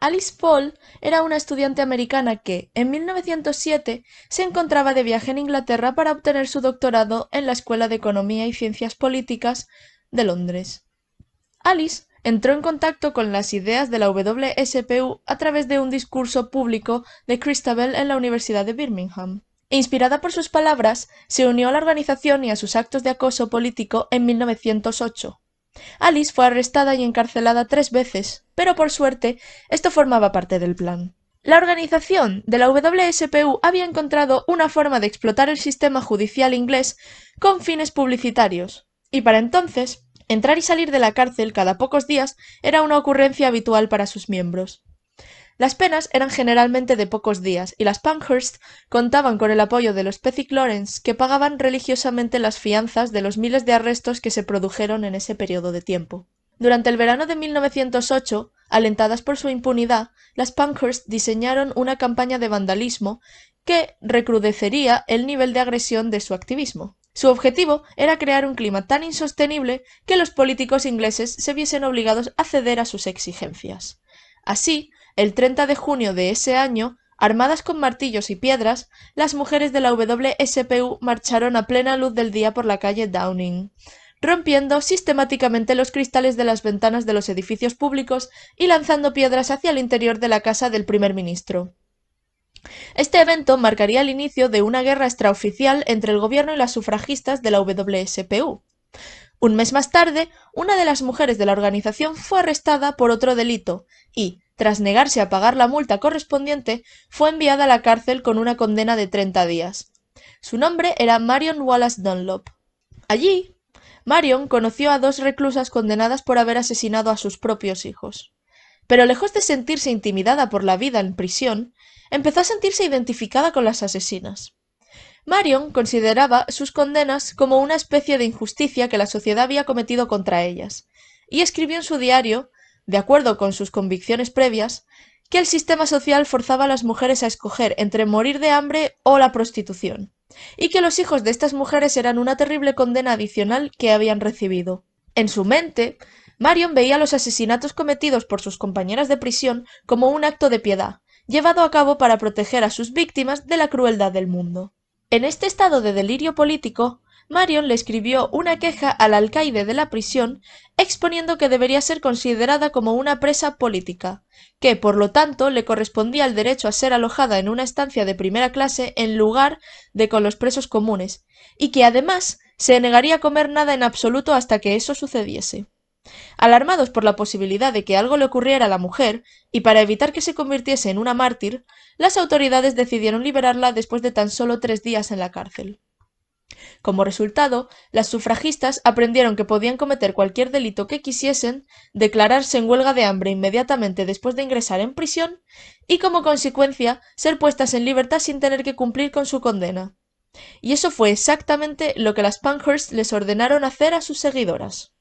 Alice Paul era una estudiante americana que, en 1907, se encontraba de viaje en Inglaterra para obtener su doctorado en la Escuela de Economía y Ciencias Políticas de Londres. Alice entró en contacto con las ideas de la WSPU a través de un discurso público de Christabel en la Universidad de Birmingham. Inspirada por sus palabras, se unió a la organización y a sus actos de acoso político en 1908. Alice fue arrestada y encarcelada tres veces, pero por suerte esto formaba parte del plan. La organización de la WSPU había encontrado una forma de explotar el sistema judicial inglés con fines publicitarios, y para entonces entrar y salir de la cárcel cada pocos días era una ocurrencia habitual para sus miembros. Las penas eran generalmente de pocos días, y las Pankhurst contaban con el apoyo de los Pethick Lawrence, que pagaban religiosamente las fianzas de los miles de arrestos que se produjeron en ese periodo de tiempo. Durante el verano de 1908, alentadas por su impunidad, las Pankhurst diseñaron una campaña de vandalismo que recrudecería el nivel de agresión de su activismo. Su objetivo era crear un clima tan insostenible que los políticos ingleses se viesen obligados a ceder a sus exigencias. Así, el 30 de junio de ese año, armadas con martillos y piedras, las mujeres de la WSPU marcharon a plena luz del día por la calle Downing, rompiendo sistemáticamente los cristales de las ventanas de los edificios públicos y lanzando piedras hacia el interior de la casa del primer ministro. Este evento marcaría el inicio de una guerra extraoficial entre el gobierno y las sufragistas de la WSPU. Un mes más tarde, una de las mujeres de la organización fue arrestada por otro delito y, tras negarse a pagar la multa correspondiente, fue enviada a la cárcel con una condena de treinta días. Su nombre era Marion Wallace Dunlop. Allí, Marion conoció a dos reclusas condenadas por haber asesinado a sus propios hijos. Pero lejos de sentirse intimidada por la vida en prisión, empezó a sentirse identificada con las asesinas. Marion consideraba sus condenas como una especie de injusticia que la sociedad había cometido contra ellas, y escribió en su diario de acuerdo con sus convicciones previas, que el sistema social forzaba a las mujeres a escoger entre morir de hambre o la prostitución, y que los hijos de estas mujeres eran una terrible condena adicional que habían recibido. En su mente, Marion veía los asesinatos cometidos por sus compañeras de prisión como un acto de piedad, llevado a cabo para proteger a sus víctimas de la crueldad del mundo. En este estado de delirio político, Marion le escribió una queja al alcaide de la prisión exponiendo que debería ser considerada como una presa política, que por lo tanto le correspondía el derecho a ser alojada en una estancia de primera clase en lugar de con los presos comunes, y que además se negaría a comer nada en absoluto hasta que eso sucediese. Alarmados por la posibilidad de que algo le ocurriera a la mujer, y para evitar que se convirtiese en una mártir, las autoridades decidieron liberarla después de tan solo tres días en la cárcel. Como resultado, las sufragistas aprendieron que podían cometer cualquier delito que quisiesen, declararse en huelga de hambre inmediatamente después de ingresar en prisión y, como consecuencia, ser puestas en libertad sin tener que cumplir con su condena. Y eso fue exactamente lo que las Pankhurst les ordenaron hacer a sus seguidoras.